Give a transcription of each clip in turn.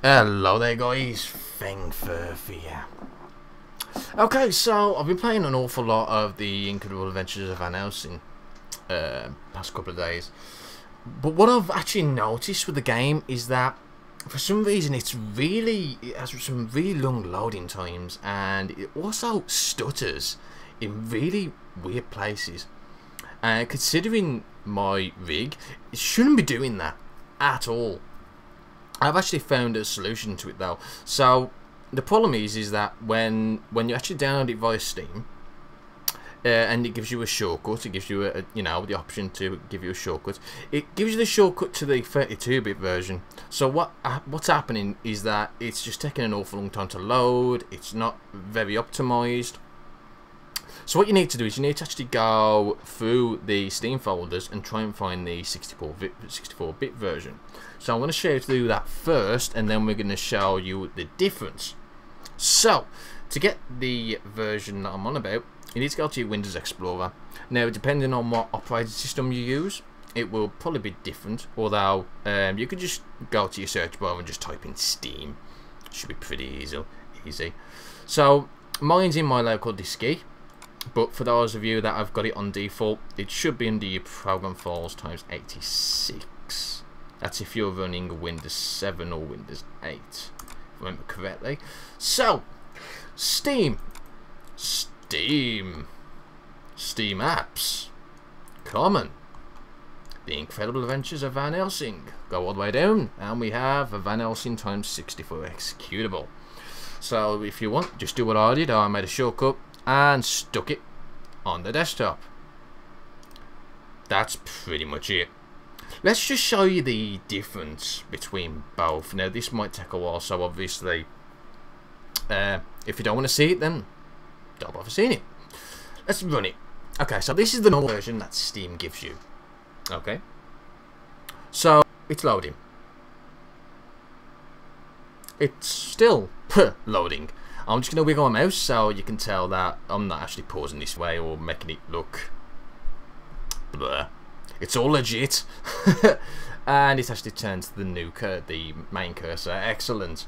Hello there guys, Fengferth here. Okay, so I've been playing an awful lot of the Incredible Adventures of Van Helsing uh, past couple of days. But what I've actually noticed with the game is that for some reason it's really, it has some really long loading times and it also stutters in really weird places. And uh, considering my rig, it shouldn't be doing that at all. I've actually found a solution to it though. So the problem is, is that when when you actually download it via Steam, uh, and it gives you a shortcut, it gives you a, you know the option to give you a shortcut. It gives you the shortcut to the 32-bit version. So what uh, what's happening is that it's just taking an awful long time to load. It's not very optimized. So what you need to do is you need to actually go through the Steam folders and try and find the 64-bit version. So I'm going to show you do that first and then we're going to show you the difference. So, to get the version that I'm on about, you need to go to your Windows Explorer. Now, depending on what operating system you use, it will probably be different, although um, you could just go to your search bar and just type in Steam. Should be pretty easy. easy. So, mine's in my local diski, but for those of you that have got it on default, it should be under your program files times 86. That's if you're running Windows 7 or Windows 8, if I remember correctly. So, Steam. Steam. Steam apps. Common. The Incredible Adventures of Van Helsing. Go all the way down, and we have a Van Helsing times 64 executable. So if you want, just do what I did. I made a shortcut and stuck it on the desktop. That's pretty much it. Let's just show you the difference between both. Now this might take a while, so obviously uh, if you don't want to see it then don't bother seeing it. Let's run it. Okay, so this is the normal version that Steam gives you. Okay. So it's loading. It's still loading. I'm just going to wiggle my mouse so you can tell that I'm not actually pausing this way or making it look blur. It's all legit. and it's actually turned to the new the main cursor. Excellent.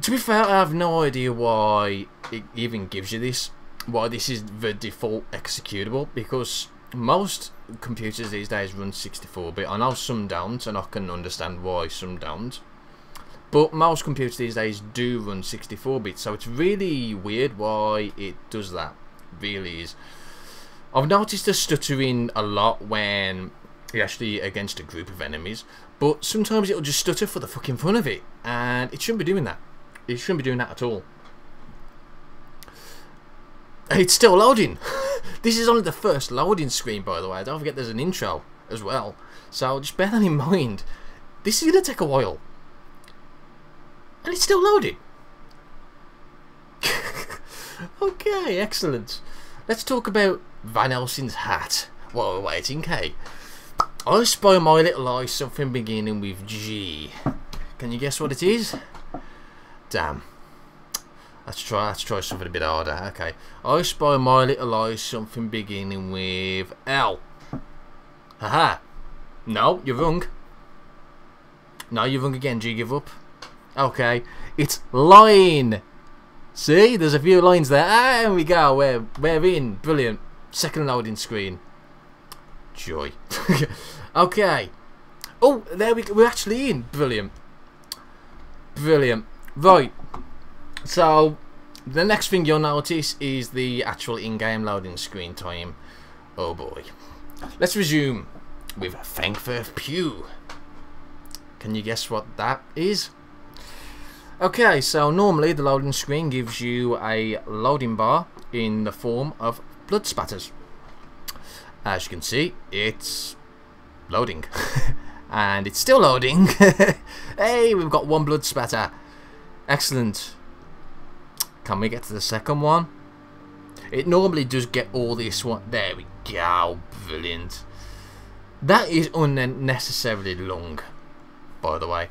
To be fair, I have no idea why it even gives you this. Why this is the default executable. Because most computers these days run 64-bit. I know some don't, and I can understand why some don't. But most computers these days do run 64-bit, so it's really weird why it does that. Really is. I've noticed the stuttering a lot when you're actually against a group of enemies, but sometimes it'll just stutter for the fucking fun of it, and it shouldn't be doing that. It shouldn't be doing that at all. It's still loading. this is only the first loading screen, by the way. Don't forget there's an intro as well. So just bear that in mind. This is going to take a while. And it's still loading. okay, excellent. Let's talk about Van Helsing's hat. While we're waiting, K. I spy my little eye something beginning with G. Can you guess what it is? Damn. Let's try let's try something a bit harder. Okay. Oh, I spy my little eye something beginning with L. Haha. No, you're wrong. No, you're wrong again. G, give up. Okay, it's line. See, there's a few lines there. Ah, there we go. We're we're in. Brilliant. Second loading screen. Joy. okay. Oh, there we go. We're actually in. Brilliant. Brilliant. Right. So, the next thing you'll notice is the actual in-game loading screen time. Oh boy. Let's resume with Frankfurt Pew. Can you guess what that is? Okay, so normally the loading screen gives you a loading bar in the form of blood spatters. As you can see, it's loading. and it's still loading. hey, we've got one blood spatter. Excellent. Can we get to the second one? It normally does get all this one. There we go. Brilliant. That is unnecessarily long, by the way.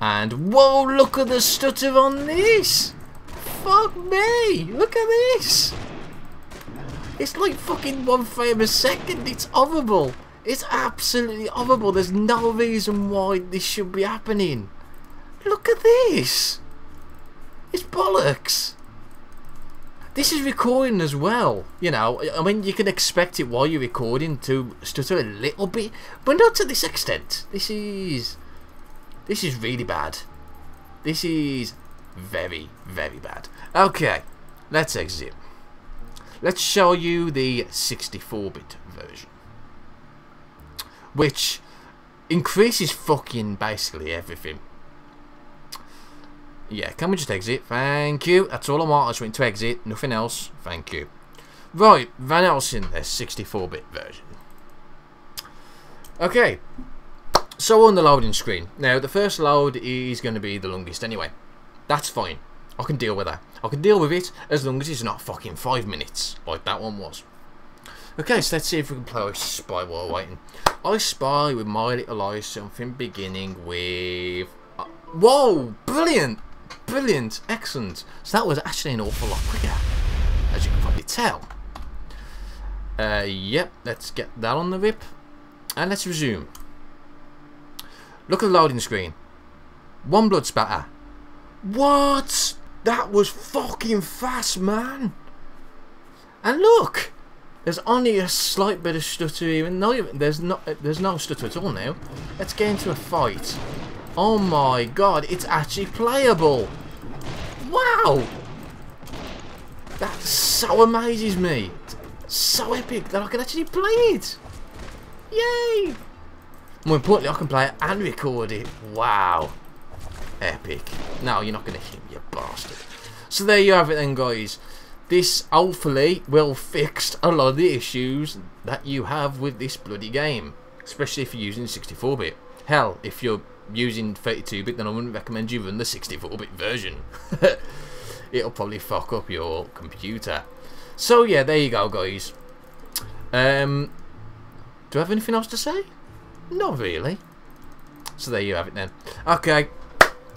And whoa, look at the stutter on this! Fuck me! Look at this! It's like fucking one frame a second. It's horrible. It's absolutely horrible. There's no reason why this should be happening. Look at this. It's bollocks. This is recording as well. You know, I mean, you can expect it while you're recording to stutter a little bit, but not to this extent. This is... This is really bad. This is very, very bad. Okay, let's exit. Let's show you the 64-bit version. Which increases fucking basically everything. Yeah, can we just exit? Thank you. That's all I want. I just want to exit. Nothing else. Thank you. Right, Van Helsing, the 64-bit version. Okay. So on the loading screen. Now, the first load is going to be the longest anyway. That's fine. I can deal with that. I can deal with it as long as it's not fucking five minutes, like that one was. Okay, so let's see if we can play I Spy while waiting. I Spy with My Little Eyes something beginning with... Uh, whoa! Brilliant! Brilliant! Excellent! So that was actually an awful lot quicker, as you can probably tell. Uh, yep, let's get that on the rip. And let's resume. Look at the loading screen. One blood spatter. What? That was fucking fast, man. And look, there's only a slight bit of stutter even. No, there's not. There's no stutter at all now. Let's get into a fight. Oh my god, it's actually playable. Wow. That so amazes me. so epic that I can actually play it. Yay! More importantly, I can play it and record it. Wow. Epic. No, you're not going to hit me, you bastard. So there you have it then, guys. This, hopefully, will fix a lot of the issues that you have with this bloody game. Especially if you're using 64-bit. Hell, if you're using 32-bit, then I wouldn't recommend you run the 64-bit version. It'll probably fuck up your computer. So yeah, there you go, guys. Um, do I have anything else to say? Not really. So there you have it then. Okay,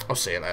I'll see you later.